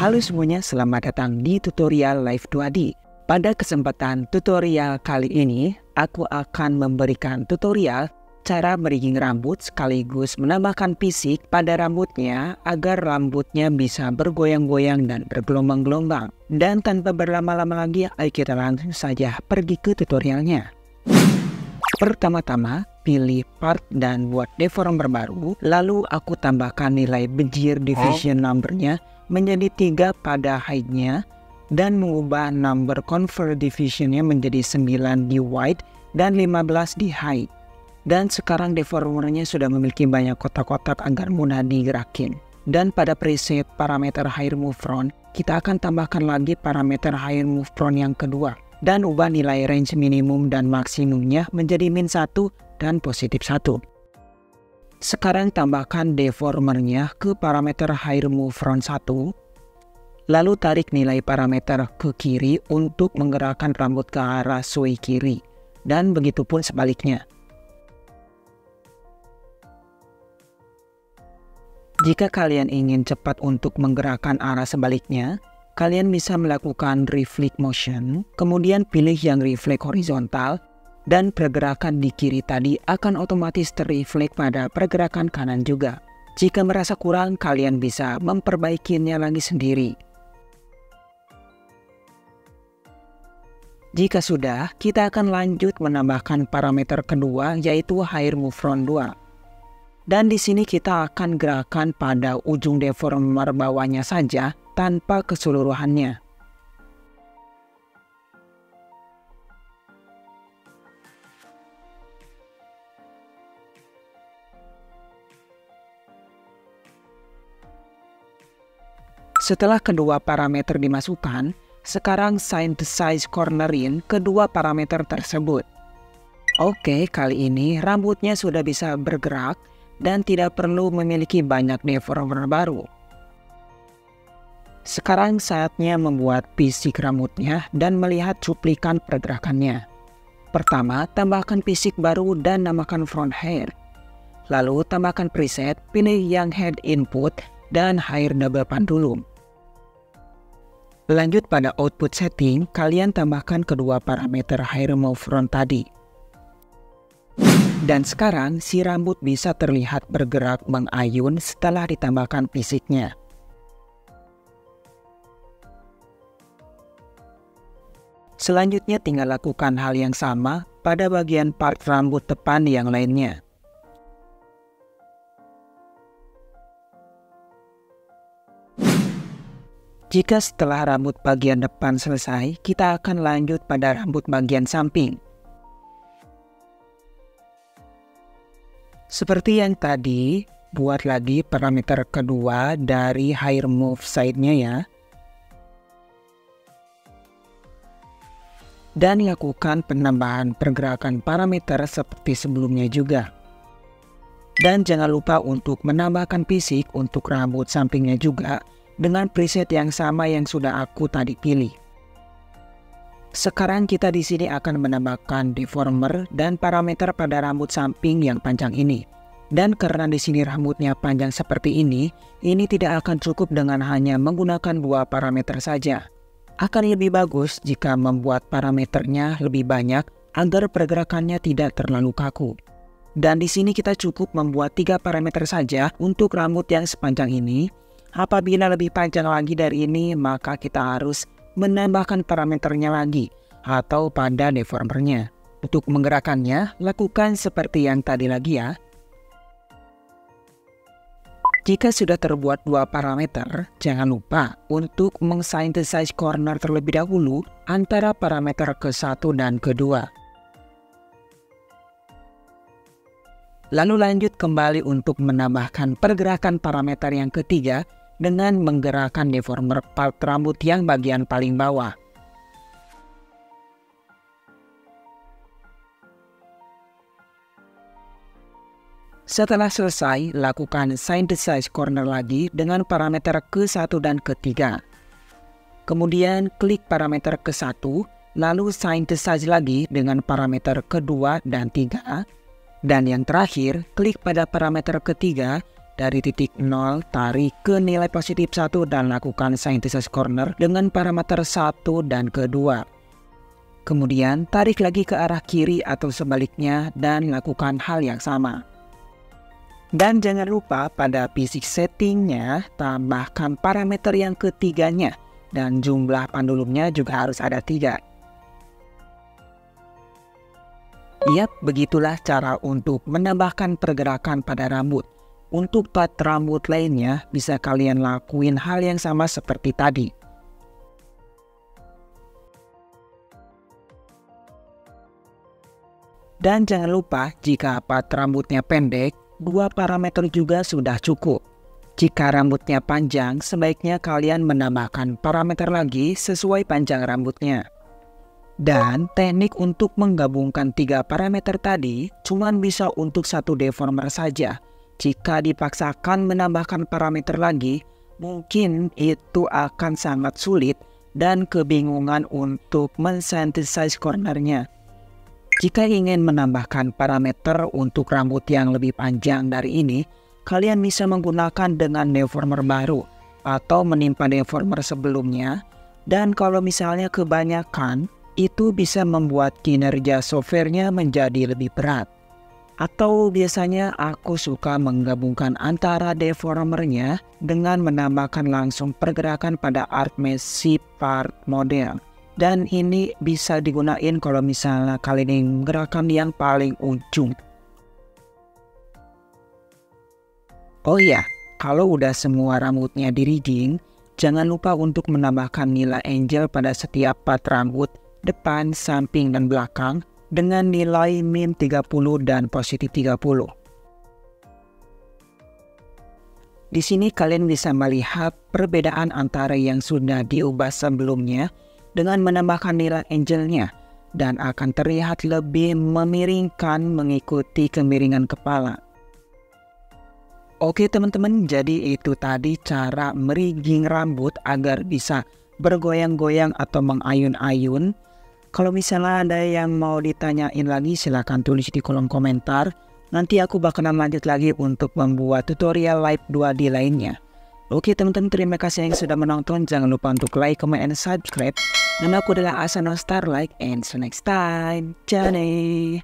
Halo semuanya, selamat datang di tutorial Live 2D. Pada kesempatan tutorial kali ini, aku akan memberikan tutorial cara merigging rambut sekaligus menambahkan fisik pada rambutnya agar rambutnya bisa bergoyang-goyang dan bergelombang-gelombang. Dan tanpa berlama-lama lagi, ayo kita langsung saja pergi ke tutorialnya. Pertama-tama, pilih part dan buat deformer baru, lalu aku tambahkan nilai bejir division numbernya menjadi tiga pada height-nya dan mengubah number convert divisionnya menjadi 9 di width dan 15 di height. Dan sekarang deformernya sudah memiliki banyak kotak-kotak agar mudah digerakin. Dan pada preset parameter hair move front, kita akan tambahkan lagi parameter hair move front yang kedua dan ubah nilai range minimum dan maksimumnya menjadi min 1 dan positif 1. Sekarang tambahkan deformernya ke parameter hair move front 1, lalu tarik nilai parameter ke kiri untuk menggerakkan rambut ke arah sway kiri, dan begitu pun sebaliknya. Jika kalian ingin cepat untuk menggerakkan arah sebaliknya, kalian bisa melakukan reflect motion, kemudian pilih yang reflect horizontal, dan pergerakan di kiri tadi akan otomatis terreflect pada pergerakan kanan juga. Jika merasa kurang, kalian bisa memperbaikinya lagi sendiri. Jika sudah, kita akan lanjut menambahkan parameter kedua yaitu hair move front 2. Dan di sini kita akan gerakan pada ujung deformer bawahnya saja tanpa keseluruhannya. Setelah kedua parameter dimasukkan, sekarang synthesize cornerin kedua parameter tersebut. Oke, kali ini rambutnya sudah bisa bergerak dan tidak perlu memiliki banyak deformer baru. Sekarang saatnya membuat fisik rambutnya dan melihat cuplikan pergerakannya. Pertama, tambahkan fisik baru dan namakan front hair. Lalu tambahkan preset, pilih yang head input dan hair double pendulum. Lanjut pada output setting, kalian tambahkan kedua parameter hair move front tadi. Dan sekarang si rambut bisa terlihat bergerak mengayun setelah ditambahkan fisiknya. Selanjutnya tinggal lakukan hal yang sama pada bagian part rambut depan yang lainnya. Jika setelah rambut bagian depan selesai, kita akan lanjut pada rambut bagian samping. Seperti yang tadi, buat lagi parameter kedua dari hair move side-nya ya. dan lakukan penambahan pergerakan parameter seperti sebelumnya juga. Dan jangan lupa untuk menambahkan fisik untuk rambut sampingnya juga dengan preset yang sama yang sudah aku tadi pilih. Sekarang kita di sini akan menambahkan deformer dan parameter pada rambut samping yang panjang ini. Dan karena di sini rambutnya panjang seperti ini, ini tidak akan cukup dengan hanya menggunakan dua parameter saja akan lebih bagus jika membuat parameternya lebih banyak agar pergerakannya tidak terlalu kaku. Dan di sini kita cukup membuat tiga parameter saja untuk rambut yang sepanjang ini. Apabila lebih panjang lagi dari ini, maka kita harus menambahkan parameternya lagi atau pada deformernya. Untuk menggerakkannya, lakukan seperti yang tadi lagi ya. Jika sudah terbuat dua parameter, jangan lupa untuk mengsynthesize corner terlebih dahulu antara parameter ke-1 dan kedua. Lalu lanjut kembali untuk menambahkan pergerakan parameter yang ketiga dengan menggerakkan deformer part rambut yang bagian paling bawah. Setelah selesai, lakukan synthesize corner lagi dengan parameter ke-1 dan ke-3. Kemudian klik parameter ke-1, lalu synthesize lagi dengan parameter ke-2 dan 3. Dan yang terakhir, klik pada parameter ke-3 dari titik 0 tarik ke nilai positif 1 dan lakukan synthesis corner dengan parameter 1 dan kedua. Kemudian tarik lagi ke arah kiri atau sebaliknya dan lakukan hal yang sama. Dan jangan lupa pada fisik settingnya tambahkan parameter yang ketiganya dan jumlah pendulumnya juga harus ada tiga. Yap, begitulah cara untuk menambahkan pergerakan pada rambut. Untuk part rambut lainnya, bisa kalian lakuin hal yang sama seperti tadi. Dan jangan lupa, jika part rambutnya pendek, dua parameter juga sudah cukup. Jika rambutnya panjang, sebaiknya kalian menambahkan parameter lagi sesuai panjang rambutnya. Dan teknik untuk menggabungkan tiga parameter tadi cuma bisa untuk satu deformer saja. Jika dipaksakan menambahkan parameter lagi, mungkin itu akan sangat sulit dan kebingungan untuk mensynthesize cornernya. Jika ingin menambahkan parameter untuk rambut yang lebih panjang dari ini, kalian bisa menggunakan dengan deformer baru atau menimpa deformer sebelumnya. Dan kalau misalnya kebanyakan, itu bisa membuat kinerja softwarenya menjadi lebih berat. Atau biasanya aku suka menggabungkan antara deformernya dengan menambahkan langsung pergerakan pada Artmesh part model. Dan ini bisa digunakan kalau misalnya kalian gerakan yang paling ujung. Oh iya, kalau udah semua rambutnya di rigging, jangan lupa untuk menambahkan nilai angel pada setiap part rambut depan, samping, dan belakang dengan nilai min 30 dan positif 30. Di sini kalian bisa melihat perbedaan antara yang sudah diubah sebelumnya dengan menambahkan nilai angelnya dan akan terlihat lebih memiringkan mengikuti kemiringan kepala. Oke teman-teman, jadi itu tadi cara merigging rambut agar bisa bergoyang-goyang atau mengayun-ayun kalau misalnya ada yang mau ditanyain lagi silahkan tulis di kolom komentar. Nanti aku bakalan lanjut lagi untuk membuat tutorial live 2D lainnya. Oke teman-teman terima kasih yang sudah menonton. Jangan lupa untuk like, comment, and subscribe. Nama aku adalah Asano Starlight and see you next time. Johnny.